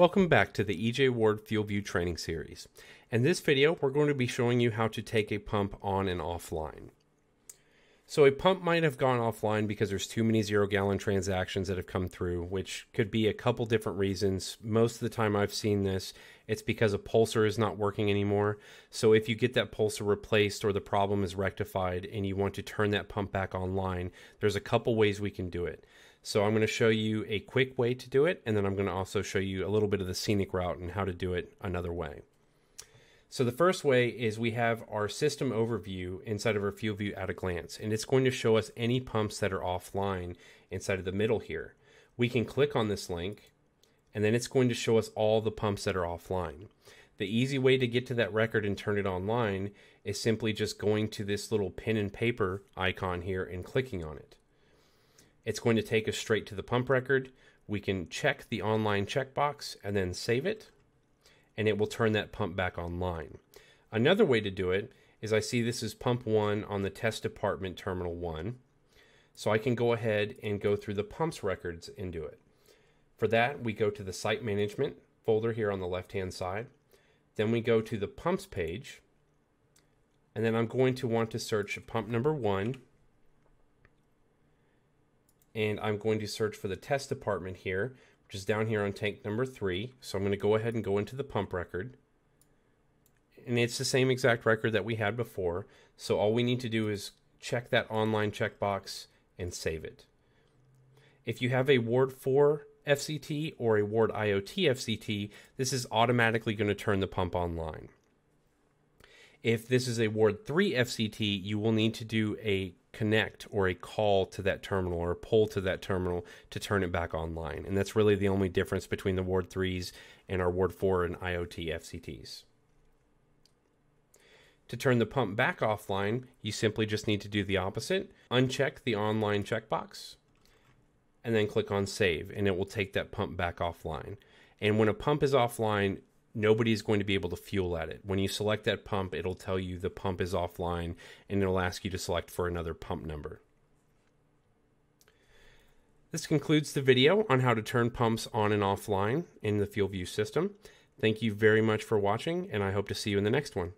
Welcome back to the EJ Ward Fuel View training series. In this video, we're going to be showing you how to take a pump on and offline. So a pump might have gone offline because there's too many zero gallon transactions that have come through, which could be a couple different reasons. Most of the time I've seen this, it's because a pulser is not working anymore. So if you get that pulser replaced or the problem is rectified and you want to turn that pump back online, there's a couple ways we can do it. So I'm going to show you a quick way to do it, and then I'm going to also show you a little bit of the scenic route and how to do it another way. So the first way is we have our system overview inside of our fuel view at a glance, and it's going to show us any pumps that are offline inside of the middle here. We can click on this link, and then it's going to show us all the pumps that are offline. The easy way to get to that record and turn it online is simply just going to this little pen and paper icon here and clicking on it. It's going to take us straight to the pump record. We can check the online checkbox and then save it, and it will turn that pump back online. Another way to do it is I see this is pump one on the test department terminal one. So I can go ahead and go through the pumps records and do it. For that, we go to the site management folder here on the left hand side. Then we go to the pumps page. And then I'm going to want to search pump number one and I'm going to search for the test department here, which is down here on tank number three. So I'm going to go ahead and go into the pump record. And it's the same exact record that we had before. So all we need to do is check that online checkbox and save it. If you have a Ward 4 FCT or a Ward IoT FCT, this is automatically going to turn the pump online. If this is a Ward 3 FCT, you will need to do a connect or a call to that terminal or a pull to that terminal to turn it back online. And that's really the only difference between the Ward 3s and our Ward 4 and IoT FCTs. To turn the pump back offline, you simply just need to do the opposite. Uncheck the online checkbox and then click on save and it will take that pump back offline. And when a pump is offline, nobody's going to be able to fuel at it. When you select that pump, it'll tell you the pump is offline and it'll ask you to select for another pump number. This concludes the video on how to turn pumps on and offline in the FuelView system. Thank you very much for watching, and I hope to see you in the next one.